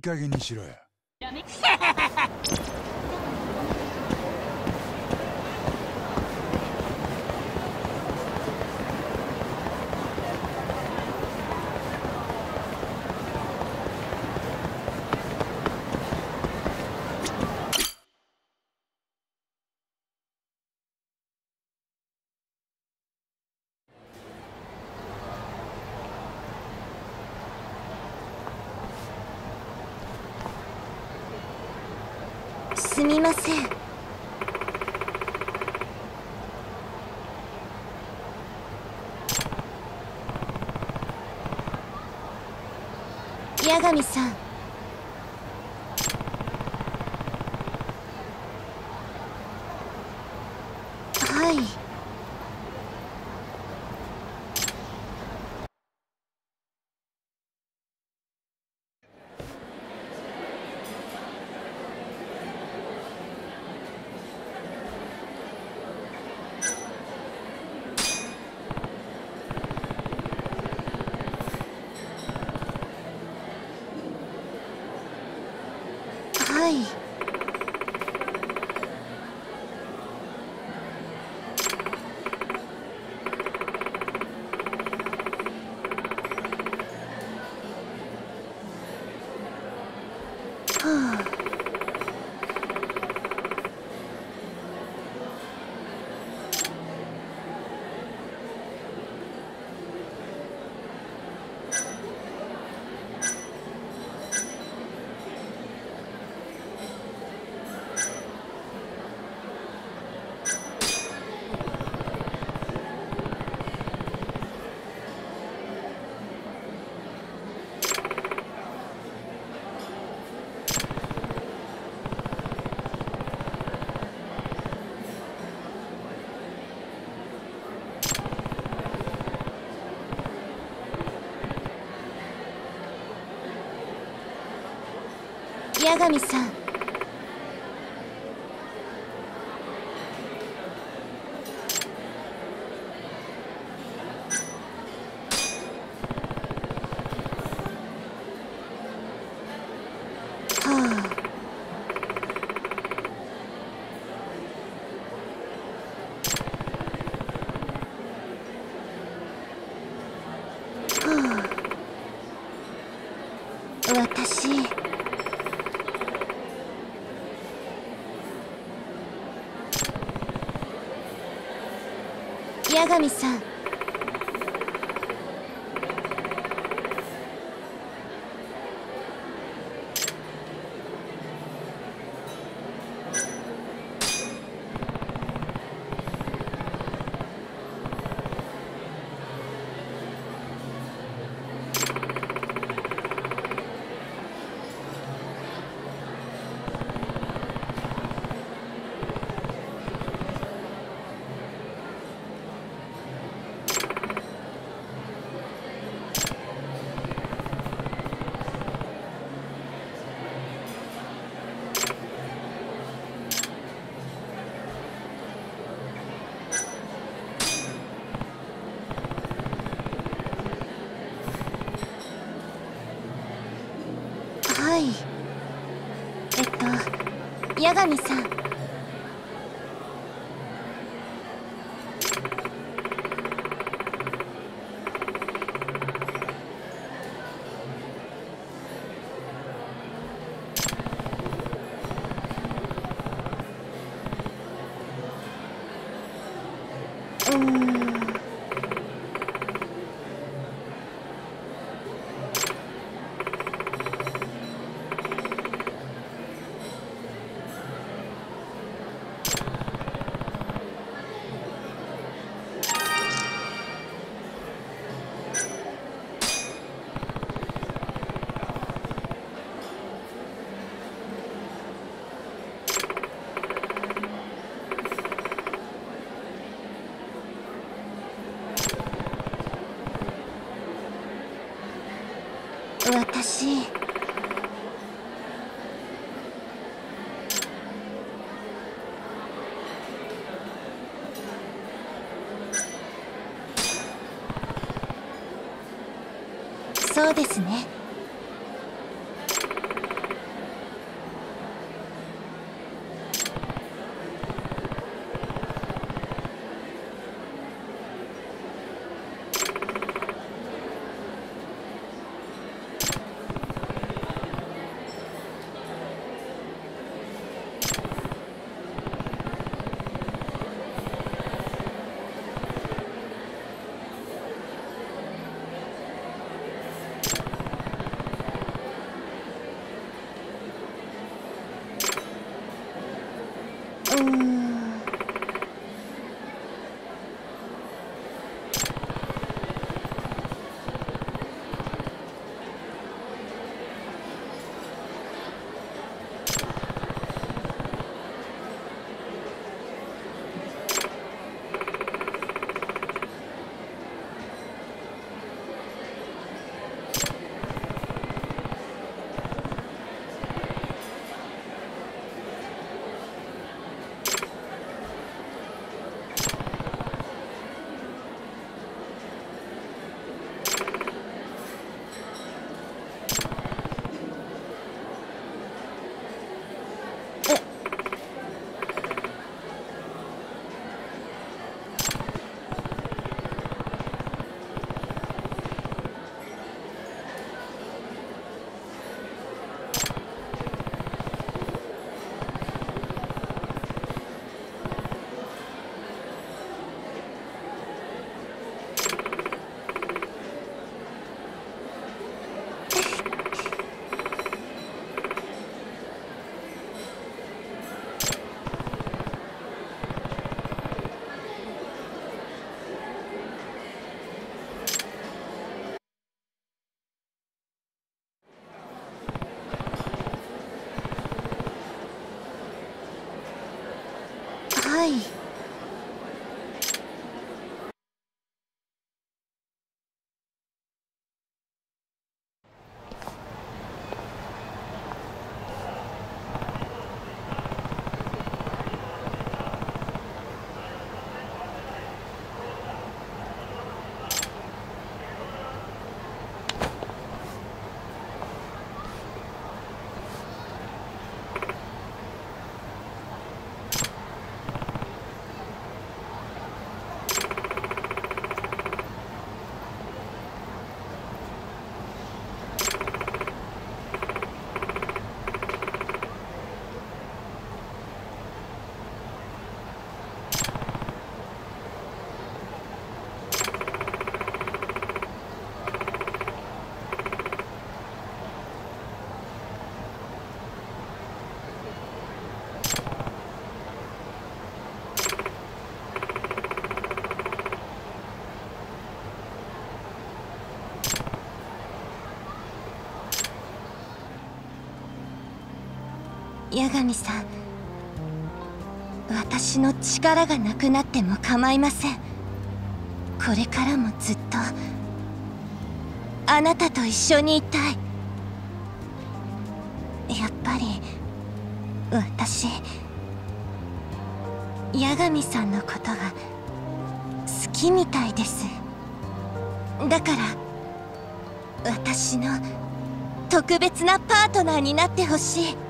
いい加減にしろよ。すみません。八神さん。はいはいはあ八神さんはあはあ私八神さんはいえっと八神さん。私そうですね。八神さん私の力がなくなっても構いません。これからもずっとあなたと一緒にいたい。やっぱり私八神さんのことが好きみたいです。だから私の特別なパートナーになってほしい。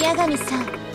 八神さん。